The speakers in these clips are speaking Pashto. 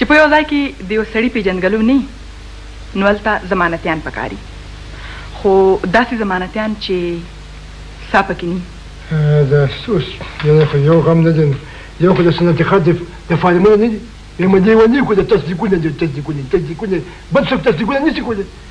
چې په یو ځای کې د یو سړي پیژندګلو نه نو هلته ضمانتیان پکاري خو داسې ضمانتیان چې سا پکې نه دا اوس یعنې خو یو غم نه دی یو خو د صنعتي خط د فارمونه نه دي یمه دې ونې کو د تصدیقونه دي تصدیقونه تصدیقونه بل څوک تصدیقونه نشي کولی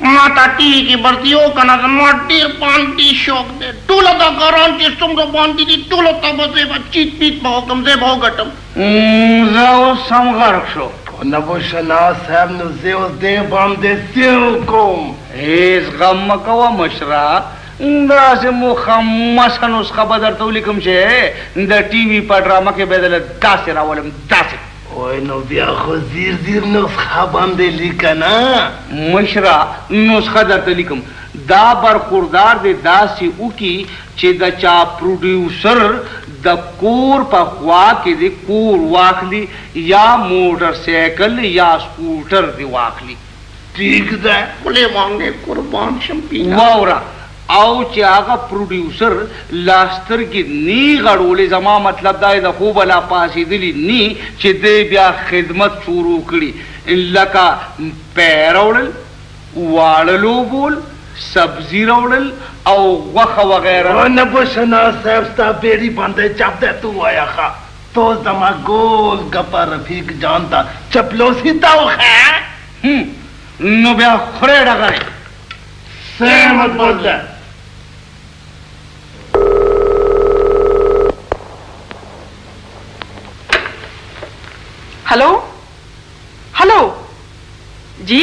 ماته ټي وي کې برتي اوکنه زما ډير پانتي شوق دی ټول اداکاران چې څومره پانتي دي ټولو ته به زه به چيت پيت به وکم زه به وګټم. زه اوس هم غرق شوم په نبو شناس صاحب نو زه اوس دې باندې څه وکوم. هيڅ غم مه کوه مشره داسې مخمسه نسخه به درته وليکم چې د ټي وي په ډرامه کې به دله داسې راولم داسې. وای نو بیا خو زیر زیر نسخه باندې لیکه نه. مشره نسخه درته لیکم دا برخوردار دې داسې وکړي چې د چا پروډیوسر د کور په خوا کې دې کور واخلي یا موټر سایکل یا سکوټر دې واخلي. ټیک ده خولې باندې قربان شم پینا واوره او چې هغه پروډیوسر لا سترګې نی غړولې زما مطلب دا د خوبه لا پاسېدلی نی چې دی بیا خدمت شروع کړي لکه پی راوړل واړه لوبول سبزي راوړل او غوښه وغیره. ورنه بشنا صاحب ستا بیړی باندی چپ ده ته ووایه ښه. تو زما ګول ګپه رفیق جان ته چپلوسي توښه هم نو بیا خره ډغرې سه مت بدله. هلو هلو جی.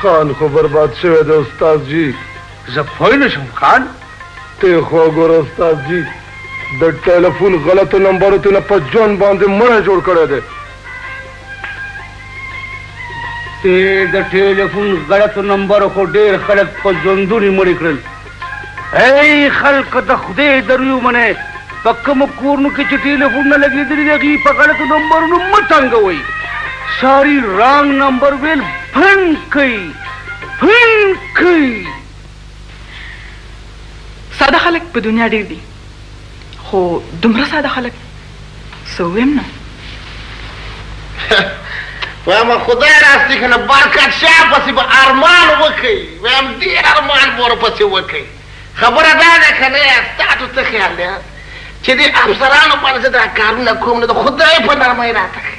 خان خو برباد شوی دی استاد جی. زه پوه نه شوم خان. ته خو وګوره استاد جی د ټیلفون غلطو نمبرو ته نه په ژوند باندې مړی جوړ کړی دی. ته د ټیلفون غلطو نمبرو خو ډیر خلک په ژوندوني مړي کړل. ای خلکو د خدای درې ومنئ په کومو کورونو کې چې ټیلیفونونه لګېدلي دي هغوی په غلطو نمبرونو مه تنګوئ ساري رانګ نمبر ویل بند کړئ بند کړئ ساده خلک په دنیا ډېر دي خو دومره ساده خلک څه وویم نه وایم خدای راستي که نه برکت شاه پسې به ارمان وکړي وایم ډېر ارمان به ورپسې وکړي خبره دا ده که نه ستاسو څه خیال دی چې دې افسرانو باندې زه دا کارونه کوم نو د خدای په نرمۍ راته ښي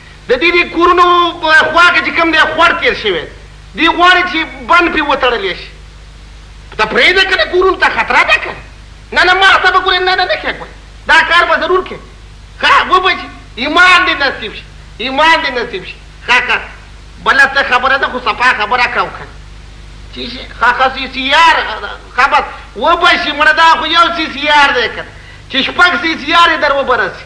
د دوی د کورونو په خوا کې چې کوم دی خور تېر شوی دی، دوی غواړي چې بند پرې وتړل شي. ته پرېږده که نه کورونو ته خطره ده که نه؟ نه مخ ته به ګورې نه نه ښې ګورې. دا کار به ضرور کې. ښه وبه شي. ایمان دې نصیب شي. ایمان دې نصیب شي. ښه ښه بله څه خبره ده خو صفا خبره کوه که نه. چی شی ښه ښه سی سی آر ښه بس وبه شي مړه دا خو یو سی سی آر دی که نه چې شپږ سی سی آر یې در وبه رسي.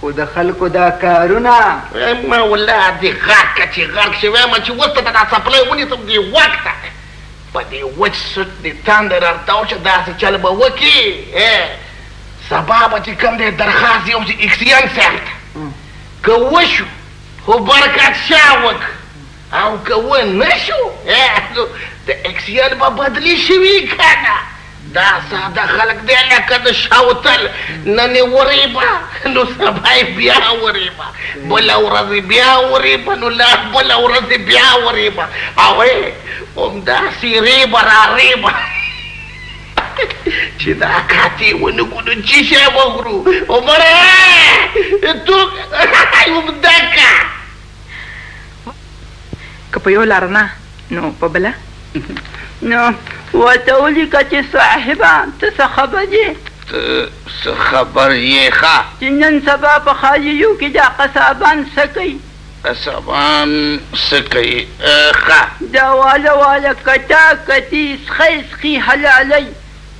خو د خلکو دا کارونه. مولا دې غرق که چې غرق شې وایم چې اوس درته دا څپلۍ ونیسم دې غوږ ته په دې وچ سوچ دې تندی راتاو شه داسې چل به وکړي سبا به چې کوم دی درخواست یو چې اکسیجن صاحب ته که وشو خو برکت شاه وکړه او که و نه شو نو د اکسیجن به بدلي شوي که نه دا ساده خلک دی لکه د شوتل نن یې ورېبه نو سبا یې بیا ورېبه بله ورځ یې بیا ورېبه نو لا بله ورځ یې بیا ورېبه او همداسې یې رېبه را رېبه چې دا کاتې ونه کړو نو چې شی وخورو عمره توک همدکه که په یو لار نه نو په بله نو ورته ولیکه چې صاحبه ته څه خبر یې ته څه خبر یې ښه چې نن سبا په خالیو کې دا قصابان څه کوي قصابان څه کوي ښه دا واله واله کتا کتی سخی سخی حلالوي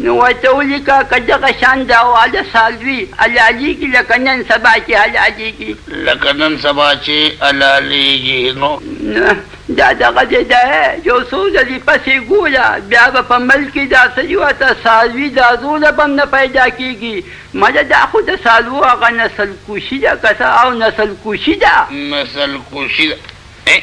نو ورته ولیکه که دغه شان د اوعده سالوي حلالېږي لکه نن سبا چې حلالېږي. لکه نن سبا چې حلالېږي نو. نه دا دغه دی دا یې یو څو ځلې پسې ګوره بیا به په ملک کې دا څه دي ورته سالوي دا زوره به هم نه پیدا کېږي مړه دا خو د سالوو هغه نسل کشي ده که څه او نسل کشي ده. نسل کشي ده ای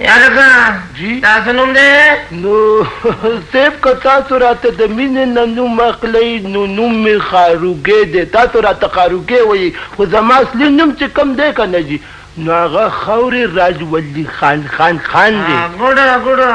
یاره ګران دا څه نوم دی؟ نو صیب که تاسو راته د مینې نه نوم اخلئ نو نوم مې خاروګی دی تاسو راته خاروګی وایئ خو زما اصلي نوم چې کوم دی که نه جي نو هغه خاورې راج ولي خان خان خان دی. ګوډه ګوډه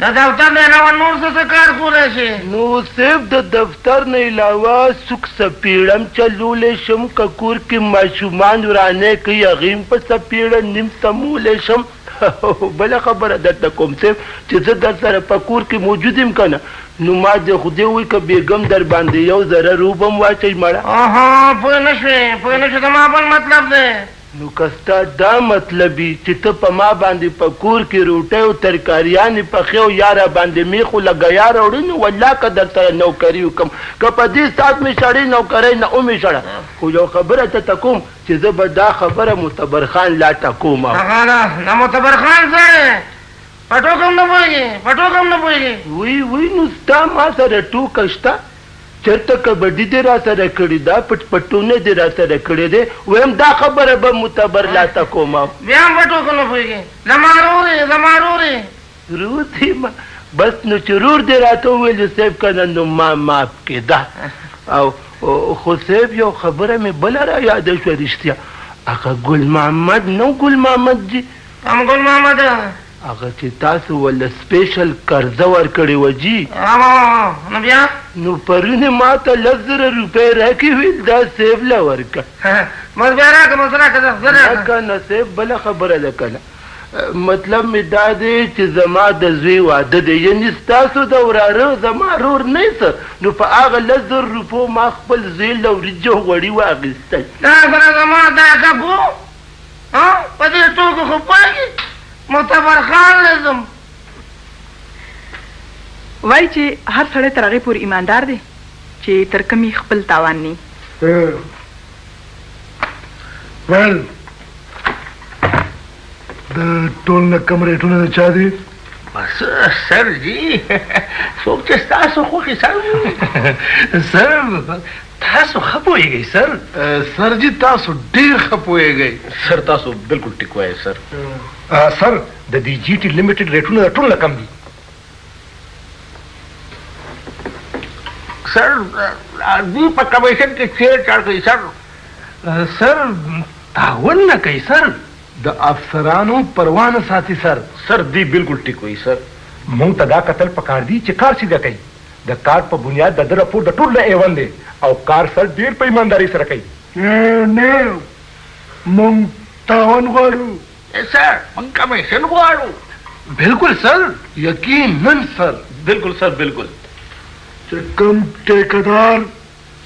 د دفتر نه علاوه نور څه څه کار کولای شې؟ نور صیب د دفتر نه علاوه سوک سپیړه هم چلولی شم که کور کې ماشومان ورانی کوي هغه هم په سپیړه نیم سمولی شم او بله خبره درته کوم صیب چې زه درسره په کور کې موجود یم کنه نو ما دې خدای وي که بیګم درباندې یو ذره روب هم واچوي مړه. اها پوه نشوې پوه نشوې زما بل مطلب دی. نو که ستا دا مطلب وي چې ته په ما باندې په کور کې روټۍ او ترکاریانې پخې او یا راباندې مېخ و لګیا راوړې نو والله که درسره نوکري وکړم که په دې ساعت مې شړې نوکرۍ نه ومې شړه خو یو خبره درته کوم چې زه به دا خبره معتبر خان لا ته کوم. هغه ده د معتبر خان زوی په ټوکه هم نه پوهېږي په ټوکه هم نه پوهېږي. وي وي نو ستا ما سره ټوکه شته؟ چرته کبډی دی راسره کړی ده پټ پټونه دی راسره کړی دی ویم دا خبره به مو ته بر لاته کومه. بیا هم په ټوکو نه پوهیږی زما روری زما روری. رور دی ما بس نو چی رور دی راته وویل یو صیب کنه نو ما معاف کی ده او خو صیب یو خبره می بله را یاده شوه رشتیا هغه ګل محمد نه ګل محمد جی. کوم ګل محمد. هغه چی تاسو وله سپیشل قرضه ورکړی وه جی. اوو نو بیا؟ نو پرون یې ماته لس زره روپۍ راکړې وې دا صیب له ورکه. بس بیا راکه بس راکه دا زر راکه. نه کنه صیب بله خبره ده کنه مطلب مې دا دی چې زما د زوی واده دی یعنی ستاسو د وراره زما رور نه یې څه نو په هغه لس زرو روپو ما خپل زوی له وریجو غوړي واخیستل. دا خو نو زما دا کب و. ها په دې ټوکو خو پوهېږي معتبر خان نظم وایي چې هر سړی تر هغې پورې ایماندار دی چې تر کومې خپل تاوان نی ویل د ټول نه کم ریټونه د چا دي بس سر جی څوک چې ستاسو خوښي سر سر تاسو ښه پوهیږئ سر. سر جی تاسو ډیر ښه پوهیږئ. سر تاسو بلکل ټیک وایئ سر. سر د دی جی ټی لمیټیډ ریټونه د ټولو نه کم دی. سر دی په کمیشن کی چیر چړ کړئ سر. سر تاون نه کوي سر. د افسرانو پروا نه ساتي سر. سر دی بلکل ټیک وایي سر. مونږ ته دا کتل پکار دی چی کار څنګه کوي. د کار په بنیاد د ده رپوټ د ټولو نه اېون دی او کار سر ډېر په ایماندارۍ سره کوي. نیو، موږ تاوان غواړو. یس سر، موږ کمېشن غواړو. بلکل سر، یقیناً سر. بلکل سر، بلکل. چې کوم ټېکهدار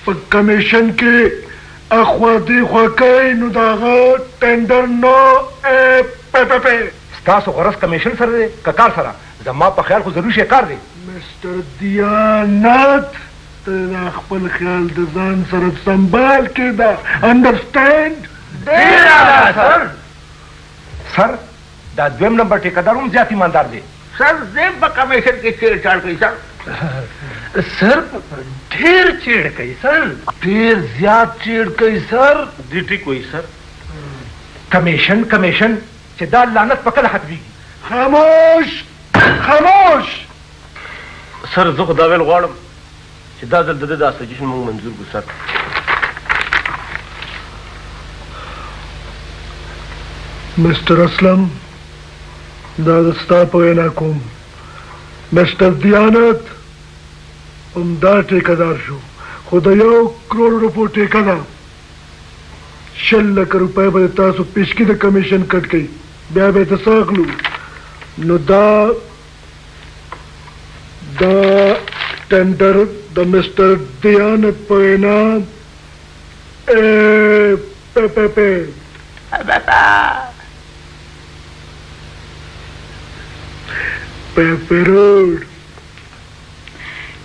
په کمېشن کې اخوا دېخوا کوي نو د هغه ټنډر نه ای پی پی پی. ستاسو غرض کمېشن سره دی که کار سره؟ زما په خیال خو ضرور شی کار دی. مسټر دیانت ته دا خپل خیال د ځان سره سمبال کې دا انډرسټنډ. ډېر اعلی سر. سر؟ دا دویم نمبر ټیکدار هم زیات ایماندار دی. سر زیب په کمیشن کې چیړ چاړ کوي سر. سر ډیر چیړ کوي سر. ډیر زیات چیړ کوي سر. دی ټیک وایي سر. کمیشن کمیشن چې دا لعنت په کله ختمیږي. خاموش خاموش. سر زه خو دا ویل غواړم. چې دا ځل د ده دا سجیشن موږ منظور کړو سر. مسټر اسلم دا زه ستا په وینا کوم مسټر دیانت همدا ټیکدار شو خو د یو کروړ روپو ټیکه ده شل لکه روپۍ به د تاسو پیشکي د کمیشن کټ کوي بیا به یې ته څه اخلو نو دا دا ټنډر د مسټر دیانت په وینا اې پې پې پې پې پې روډ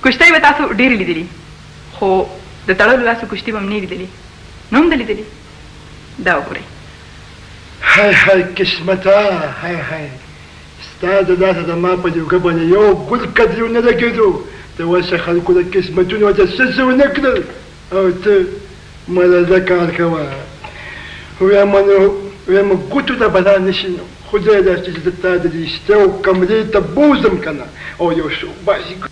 کشتۍ به تاسو ډېرې لیدلي خو د تړلو لاسو کشتي به هم نه لیدلي نو هم د لیدلي دا وګورئ هاي هاي قسمتا هاي هاي ستا د لاسه زما په لوګه باندې یو ګل قدری ونه لګېدو، د ورشه خلکو له قسمتونو د څه څه ونه کړل او ته مه راځه کار کوه. ویې منو، ویې مو ګوتو ته بلا نه شي نو خدای داسې چې زه تا د دې سته او کمرې ته بوځم کنه او یو څو بازیګرو.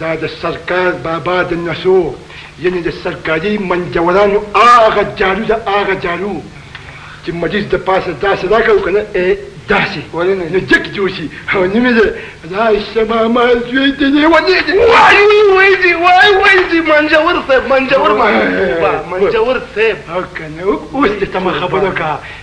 دا د سرکار بابا د نسو یعنی د سرکاری منجورانو هغه جارو ده هغه جارو چې مریض د پاسه داسې راکړو کنه ای داسې نو جک جوړ شي او نومې ده راشه ماما زوی دې لیونی دی وای وای دی وای وای دی منجور صاحب منجور منجور صاحب او کنه اوس دې تمه خبره کا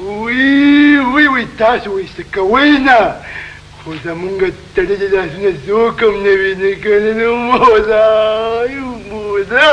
وي وي وي تاسو وي څه کوئ نه خو زمونږ تړلي لاسونه څوک هم نه ویني که نه نو مولا مولا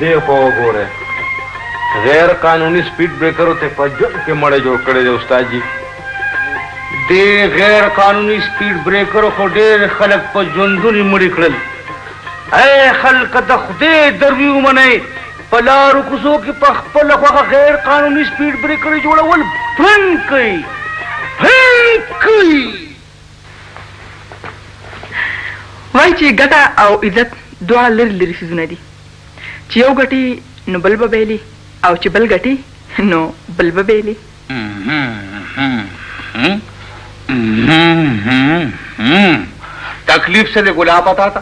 دې خوا وګوره غیر قانوني سپیډ بریکرو ته په ژوند کې مړی جوړ کړی دی استاد جی دې غیر قانوني سپیډ بریکرو خو ډېر خلک په ژوندوني مړي کړل اے خلک د خدای دروي ومنئ په لارو کوڅو کې په خپله خوښه غیر قانوني سپیډ بریکرې جوړول پرنګ کوي پرنګ کوي وايي چې ګټه او عزت دواړه لرې لرې څیزونه دي، چې یو ګټي نو بل به بایلي او چې بل ګټي نو بل به بایلي. تکلیف څه دی ګلابه تاته؟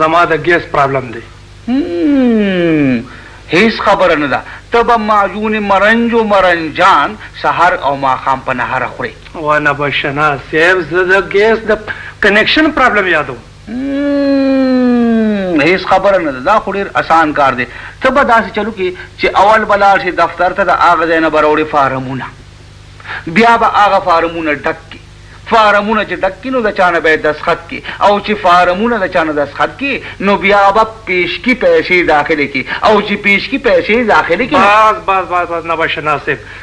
زما د ګیس پرابلم دی. هیڅ خبره نه ده، ته به معجون مرنج و مرنجان سهار او ماښام په نهاره خورې. وانه به شناز صیب زه د ګیس د کنیکشن پرابلم یادوم. ممممم هیڅ خبره نه ده دا خو ډیر اسان کار دی ته به داسې چل وکړي چې اول به لاړ شې دفتر ته د هغه ځای نه به راوړې فارمونه بیا به هغه فارمونه ډک کړې فارمونه چې ډک کړې نو د چا نه به یې دستخط کړې او چې فارمونه د چا نه دستخط کړې نو بیا به پیشکي پیسې داخلې کړې او چې پیشکي پیسې داخلې کړې نو. بس بس بس بس نبه شناز صیب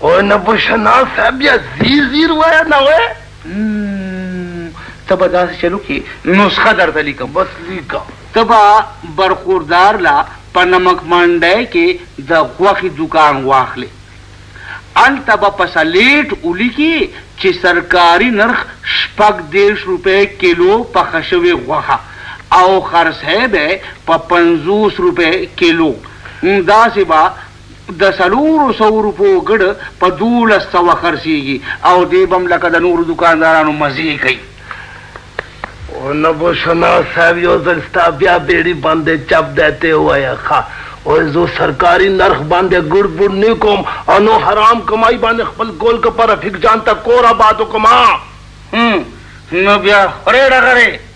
او نه بشنا صاحب بیا زیر زیر وایه نه وایه ته به داسې چل وکړې نسخه درته لیکم بس لیکه ته به برخوردار له په نمک منډۍ کې د غوښې دوکان واخلې هلته به په سلیټ ولیکې چې سرکاري نرخ شپږ دېرش روپۍ کیلو پخه شوې غوښه او خرڅی به یې په پنځوس روپۍ کیلو همداسې به د څلورو سوو روپو ګډ په دوولس سوه خرڅېږي او دی به هم لکه د نورو دوکاندارانو مزې کوي. او نبو شناس صاحب یو ځل ستا بیا بېړي باندې چپ دی ته یې وایه ښه اوس زه سرکاري نرخ باندې ګوډ بوډ نۀ کوم او نو حرام کمائی باندې خپل ګول کپه رفیق جان ته کور اباد وکړم. هم نو بیا خورې ډغرې.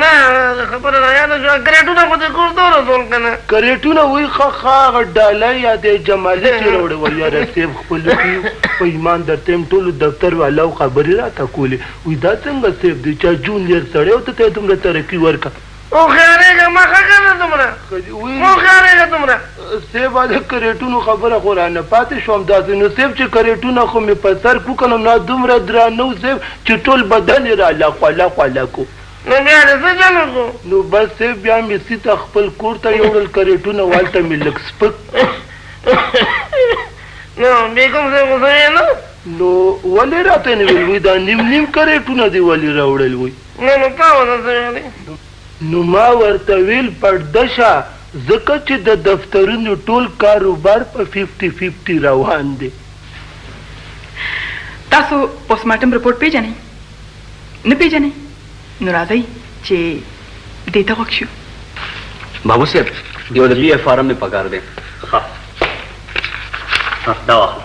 نه دا خبره رایاده شوه کریټونه خو دې کور ته ورسول که نه؟ کریټونه وي خه خه هغه ډاله یا دی جمالي چې راوړی وه یاره صیب خپلو کې یو په ایمان درته یم ټولو دفتر والاو خبرې راته کولې وي دا څنګه صیب دی چا جونیر سړی او ته ته یې دومره ترقي ورکړه هوښیارېږه مه ښه کنه دومره که دې ویلي مه هوښیارېږه دومره. صیب د کریټونو خبره خو رانه پاتې شوه همداسې نو صیب چې کریټونه خو مې په سر کو کنه نو دومره درانه وو صیب چې ټول بدن یې راله خوله خوله کو. نو بیا دې څه چل وکړو. نو بس صیب بیا مې سیته خپل کور ته یوړل کریټونه وو هلته مې لږ سپک. نو بیګم صیب غوسه وې نه. نو ولې راته نه ویل وی دا نیم نیم کریټونه دې ولې راوړل وی. نه نو تا وته څه ویلی؟ نو ما ورته ویل پړده شه ځکه چې د دفترونو ټول کاروبار په ففټي ففټي روان دی. تاسو پوسټ مارټم رپورټ پیژنئ؟ نه پیژنئ؟ نو راځئ چې دې ته غوږ شو. بابو صیب یو د بی اف فارم مې پکار دی. ښه دا واخله.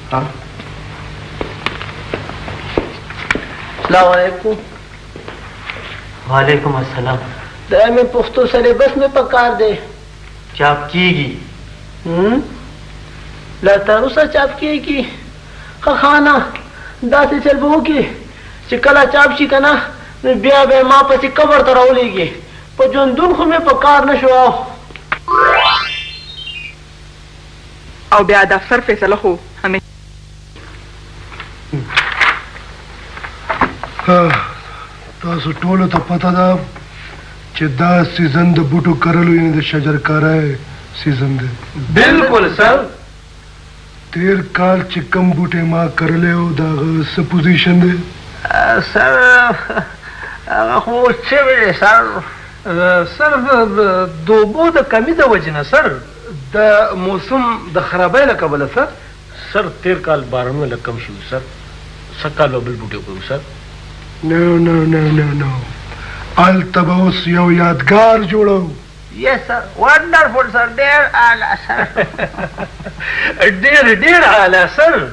سلام علیکم وعلیکم السلام د ایم ایم پښتو سره بس مې په کار دی چاپ کیږي لا تر اوسه چاپ کیږي ښه خانه داسې چل به وکړي چې کله چاپ شي که نه نو بیا به ما پسې قبر ته راولېږي په ژوندون خو مې په کار نه شو او بیا دافسر فیصله خو همیشه تاسو ټولو ته پته ده چې دا سیزن د بوټو کرلو یعنی د شجرکارۍ سیزن دی بلکل سر تیر کال چې کم بوټی ما کرلی او د هغه څه پوزیشن دی سر هغه خو وچ شوی دی سر سر د اوبو د کمي د وجې نه سر د موسم د خرابۍ له کبله سر. سر تیر کال بارانونه لږ کم شوي وو سر سږ کال به بل بوټی وکرو سر. نو نو نو نو نو هلته به اوس یو یادګار جوړوو. یس سر ونډرفول سر ډیر اعلی سر. ډیر ډیر اعلی سر.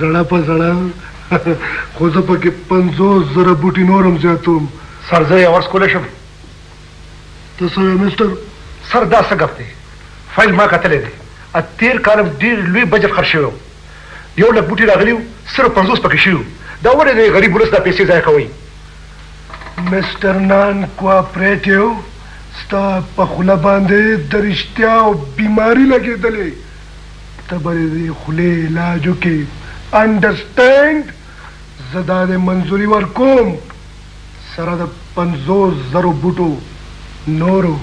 زړه په زړه خو زه پکې پنځوس زره بوټي نور هم زیاتوم. سر زه یې عوض کولی شم؟ ته څه وایې مسټر؟ سر دا څه ګپ دی؟ فایل ما کتلی دی. تېر کال هم ډېر لوی بجټ خرج شوی و. یو لک بوټي راغلي وو، صرف پنځوس پکې شوي وو. دا ولې د غریب ولس دا پیسې ضایع کوئ؟ مسټر نان کواپرېټیو، ستا په خوله باندې د رښتیا بیماري لګېدلې. ته به د دې خولې علاج وکړې انډرسټینډ زه دا دی منظوري ورکوم سره د پنځوس زرو بوټو نورو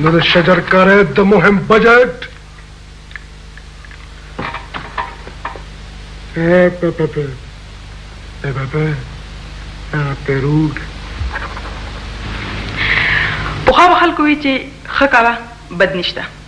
نو د شجرکارۍ د مهم بجټ پیروډ پخوا به خلکو وي چې ښه کوه بد نشته.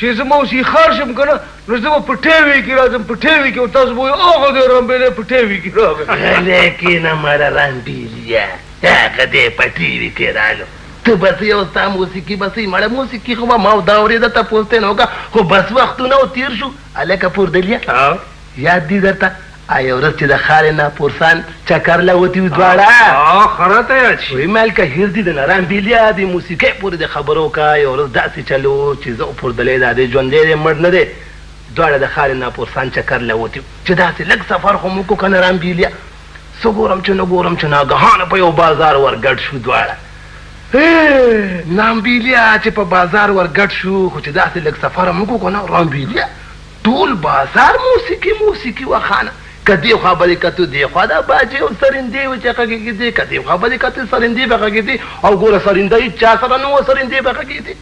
چي زه موسی ښار شم کنه نو زه به په ټیوي کي راځم په ټیوي کي او تاسو به وایئ هغه دی رمبیلی په ټیوي کي راغی. غلی کینه مړه رمبیلیه هغه دی په ټیوي کي راغی ته به څه او ستا موسیقي به څه مړه موسیقي خو به ما دا اوریده تا پوستین وکړه خو بس وختونه او تیر شو هلکه پوردلیه یاد دي درته آ یو ورځ چې د خالې نه پورسان چکر له وتي و دواړه خره ته یاد شي وي مال که هیر دي د نرام بیلیا د موسیقۍ پورې د خبرو وکړه یو ورځ داسې چل و چې زه وپوردلې دا دی ژوندی دی مړ نه دی دواړه د خالې نه پورسان چکر له وتي و چې داسې لږ سفر خو مو وکړو که نرام بیلیا څه ګورم چې نه ګورم چې ناګهانه په یو بازار ور ګډ شو دواړه نرام بیلیا چې په بازار ور ګډ شو خو چې داسې لږ سفر مو وکړو که نرام بیلیا ټول بازار موسیقي موسیقي وه خانه. که دې خوا به دې کتو دې خوا دا باجې او سرندې وې چې غږېږېدې، که دې خوا به دې کتو سرندې به غږېدې او ګوره سرنده هېڅ چا سره نه وه سرندې به غږېدې.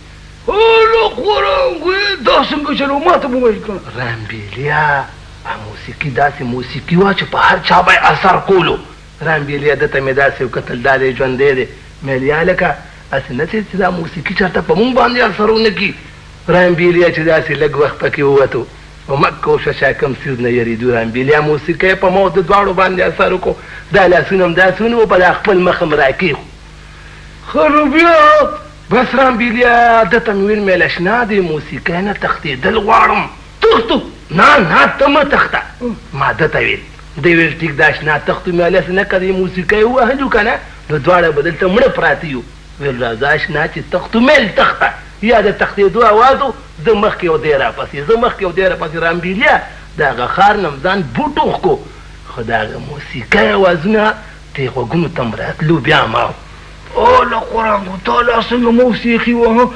هله خورنګ وې دا څنګه چلو ما ته به وایې کنه. رمبیلیه! هغه موسیقي داسې موسیقي وه چې په هر چا به یې اثر کولو. رامبیلې ده ته مې داسې وکتل، دا دی ژوندی دی؟ مېلیا لکه، هسې نه چې دا موسیقي چرته په موږ باندې اثر ونه کړي. رامبیلیا چې داسې لږ وخت په کې ووتو، ومک کوه شه چا کوم څیز نه یریدو، رامبیلیا موسیقۍ په مو د دواړو باندې اثر وکړو، دا لاسونه هم داسې ونیوو په دا خپل مخ هم راکېښو. خروبیا، بس رامبیلیا ده ته مې ویل، مېلشنا دې موسیقۍ نه تښتېدل غواړم. تښتو؟ نه نه ته مه تښته ما ده ته ویل دی ویل ټیک ده اشنا تښتو مې الس نه کړې موسیقه یې ووهلو که نه نو دواړه به دلته مړه پراته یو ویل راځه اشنا چې تښتو میل تښته یا د تښتېدو اوازو زه مخکې او دی راپسې زه مخکې او دی راپسې رامبیلیا د هغه ښار نه ځان بوټو ښکو خو د هغه موسیقۍ اوازونه ترې غوږونو ته هم راتلو بیا ما او له قرانګوتو لاسونه موسیقي وه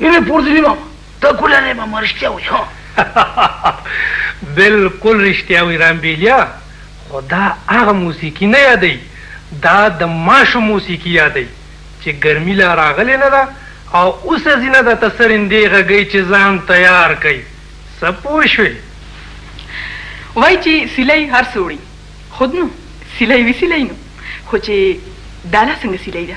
یعنې پورځلي ماما ته کله نه ماما رښتیا وایي ها. هههههه بلکل رشتیا وایی رامبیلیا خو دا هغه موسیقی نه یادوی دا د ماشو موسیقی یادوی چه ګرمی لا راغلی نه ده او اوس ځینه دا ته سرندی غږی چه ځان تیار کړی څه پوه شوی. وایی چی سیلۍ هر څه وړی خود نو سیلۍ وی سیلۍ نو خو چی ډاله څنګه سیلۍ ده.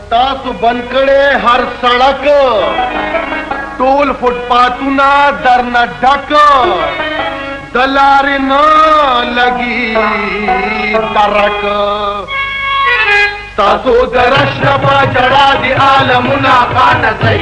تاسو بند کړی هر سړک ټول فوټ پاتونه درنه ډک د لارې نه لګي ترک ستاسو د رش نه په ژړا دي عالمونه خانه ځئ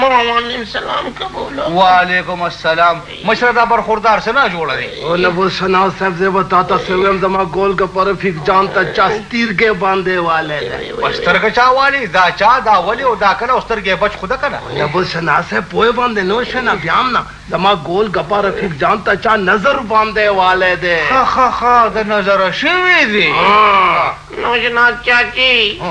معلم سلام قبول وکړه وعلیکم السلام مشره دا برخوردار څه نه جوړه دی او نبو سنا صاحب زه به تا ته څه ویم زما ګول ګپه رفیق جان ته چا سترګې باندې والی دی په سترګه چا والی دا چا دا ولې او دا کله او سترګې بچ خو ده که نه او نبو سنا صاحب پوه باندې نه شوې نه بیا هم نه زما ګول ګپه رفیق جان ته چا نظر باندې والی دی خخخا د نظره شوي دي نوشناز چاچی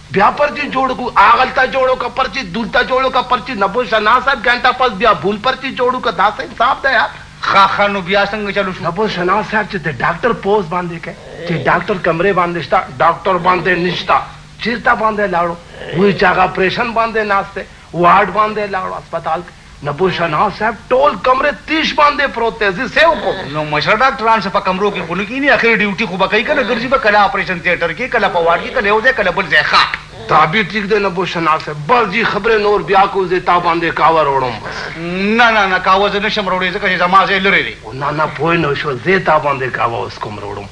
بیا پرچی جوړ کو هغلته جوړ وکه پرچی دلته جوړ وکه پرچی نبو شناس صاحب ګنټه پس بیا بل پرچی جوړ وکه دا څه انصاف ده یار. ښه ښه نو بیا څنګه چلو شو. نبو شناس صاحب چې د ډاکټر پوز باندې کئ چې ډاکټر کمرې باندې شته ډاکټر باندې نشته چیرته باندې لاړو وی چې هغه اپریشن باندې ناست دی وارډ باندې لاړو هسپتال ته. نه پوه شه نواز صاحب ټول کمرې تیش باندې پروت دی زه څه وکړم. نو مشره ډاکټران څه په کمرو کې خو نه کیني اخر ډیوټي خو به کوي کنه ګرځي به کله اپریشن تیټر کې کله په وارډ کې کله یو ځای کله بل ځای ښه. دا بی ټیک دی نه پوه شه نواز صاحب بس جی خبرې نور بیا کوو زه تا باندې کاوه روړم بس. نه نه نه کاوه زه نه شم روړی ځکه چې زما ځای لرې دی. نه نه پوه نه شوه زه تا باندې کاوه اوس کوم روړم.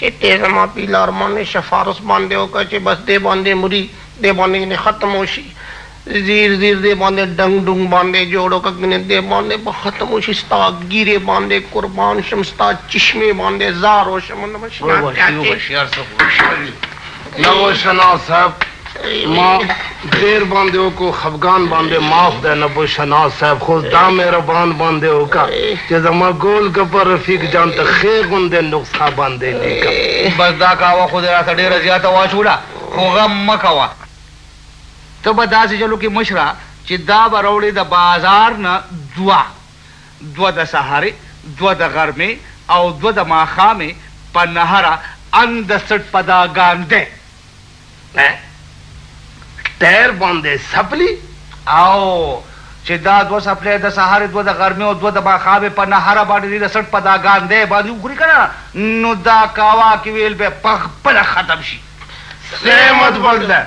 چي ته زما په هيله ارمان يې شفارس باندي وکړه چي بس دې باندي مري دې باندي ګني ختم وشي زير زير دې باندي ډنګ ډونګ باندي جوړ وکړه ګني دې باندي به ختم وشي ستا ږيرې باندي قربان شم ستا چشمې باندي زار وشم نو مشران ته چي. نوش شناس صاحب ما دیر باندې وکړو خفګان باندې معاف دی نبو شناس صاحب خو دا مهربان باندې وکا چې زما ګول که پر رفیق جان ته خې غوندې نسخه باندې لیکه بس دا کاوه خو دې راته ډیره زیاته واچوله خو غم مه کوه ته به داسې چلو کې مشره چې دا به راوړې د بازار نه دوه دوه د سهاره، دوه د غرمې او دوه د ماښامه په نهره ان د سټپدا ګان دی په ټیر باندې سپلي او چې دا دوه سپلې د سهاره، دوه د غرمې او دوه د ماښامه په نهره باندې دی د سټپدا ګان دی باندې وخوري که نه نو دا کاواکي ویل به پخپله ختم شي. سه مطبل ده.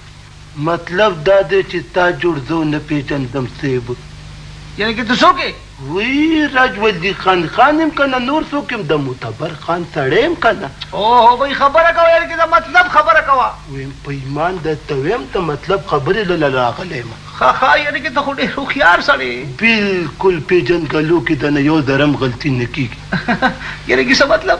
مطلب دا دی چې تا جوړ زه ونه پېژندم صیب. یعنې که ته څوک یې؟ وی رج ولدی خان خان یم که نه نور څوک یم د معتبر خان سړی یم که نه؟ اوهو بی خبره کوه یعنې که د مطلب خبره کوه. ویم په ایمان درته ویم د مطلب خبرې له نه راغلی یم. ښه ښه یعنې که ته خو ډېر هوښیار سړی یې. بلکل پېژندګلو کې درنه یو ذره هم غلطي نه کېږي. یعنې که څه مطلب؟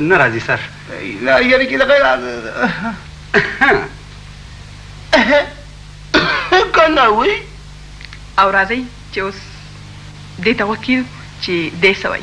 نه راځي سر لا یری کې لګی کنه وی او راځي چې اوس دې ته وکیو چې دې سوي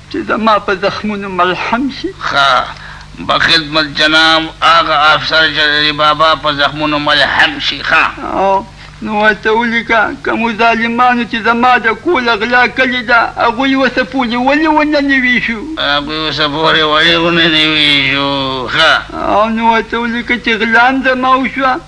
چې زما په زخمونو ملحم شي. ښه به خدمت جناب هغه افسر چې د دې بابا په زخمونو ملحم شي. ښه. او نو ورته ولیکه کومو ظالمانو چې زما د کوله غلا کړې ده هغوی اوسه پورې ولې ونه نیویږو؟ هغوی اوسه پورې ولې ونه نیویږو؟ ښه. او نو ورته ولیکه چې غلا هم زما وشوه.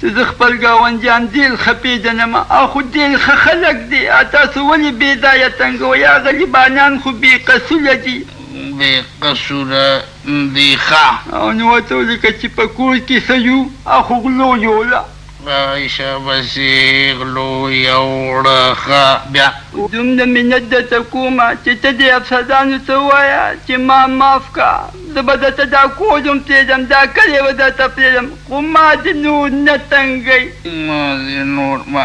ته زه خپل ګاونډیان دیر خه پیژنم اخو دیر خه خلک دی تاسو ولی بی ځایه تنګوی هغه لیبانیان خو بی قصوله دی. بی قصوره دی خه. او نو ته ولیکه چی په کور کی سه یو اخو غلو یوړه. راشه بسی غلو یوړه خه بیا. دومره منت درته کوم چی ته دی افسرانو ته ووایه چی ما معاف که زه به درته دا کور هم پریږدم دا کلی به درته پریږدم. خو ما دې نور نه تنګوي. ما دې نور مه.